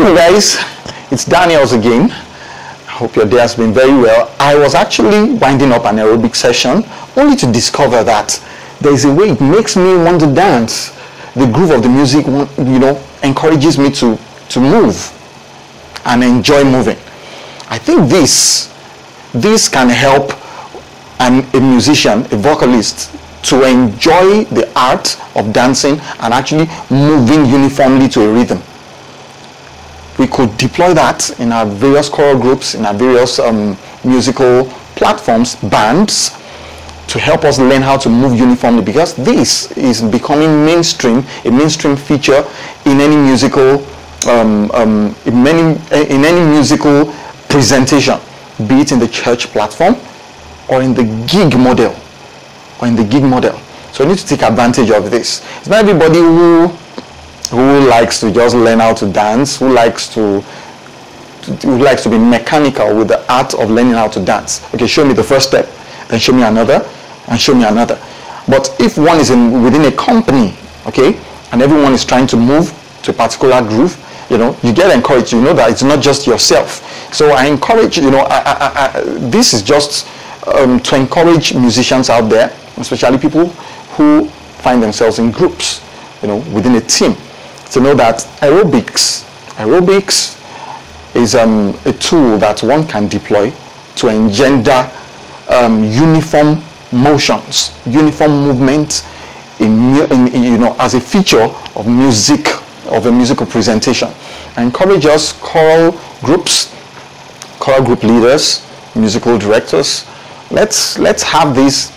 Hello guys, it's Daniels again. I hope your day has been very well. I was actually winding up an aerobic session only to discover that there is a way it makes me want to dance. The groove of the music, you know, encourages me to, to move and enjoy moving. I think this, this can help an, a musician, a vocalist, to enjoy the art of dancing and actually moving uniformly to a rhythm we could deploy that in our various choral groups, in our various um, musical platforms, bands, to help us learn how to move uniformly because this is becoming mainstream, a mainstream feature in any musical, um, um, in, many, in any musical presentation, be it in the church platform or in the gig model, or in the gig model. So we need to take advantage of this. It's not everybody who who likes to just learn how to dance, who likes to, to who likes to be mechanical with the art of learning how to dance. Okay, show me the first step, then show me another, and show me another. But if one is in within a company, okay, and everyone is trying to move to a particular groove, you know, you get encouraged. You know that it's not just yourself. So I encourage, you know, I, I, I, this is just um, to encourage musicians out there, especially people who find themselves in groups, you know, within a team to know that aerobics, aerobics is um, a tool that one can deploy to engender um, uniform motions, uniform movement in, in, you know, as a feature of music, of a musical presentation. I encourage us choral groups, choral group leaders, musical directors, let's, let's have these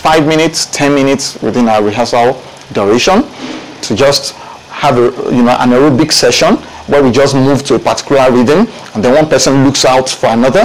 five minutes, 10 minutes within our rehearsal duration to just have a, you know, an aerobic session where we just move to a particular rhythm and then one person looks out for another.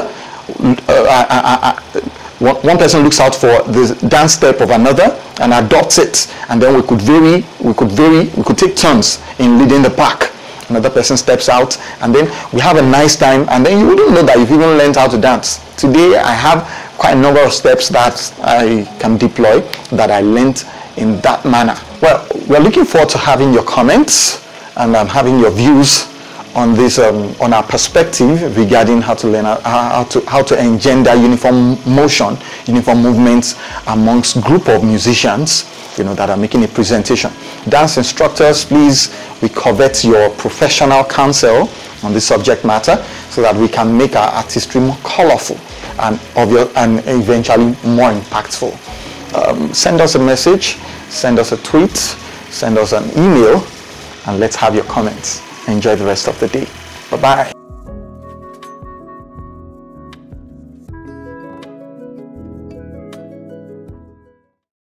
Uh, uh, uh, uh one person looks out for the dance step of another and adopts it and then we could vary we could vary we could take turns in leading the pack another person steps out and then we have a nice time and then you wouldn't know that you've even learned how to dance today i have quite a number of steps that i can deploy that i learned in that manner. Well, we're looking forward to having your comments and um, having your views on this, um, on our perspective regarding how to learn, uh, how to, how to engender uniform motion, uniform movements amongst group of musicians, you know, that are making a presentation. Dance instructors, please, we covet your professional counsel on this subject matter so that we can make our artistry more colorful and, obvious, and eventually more impactful um, send us a message, send us a tweet, send us an email, and let's have your comments. Enjoy the rest of the day. Bye-bye.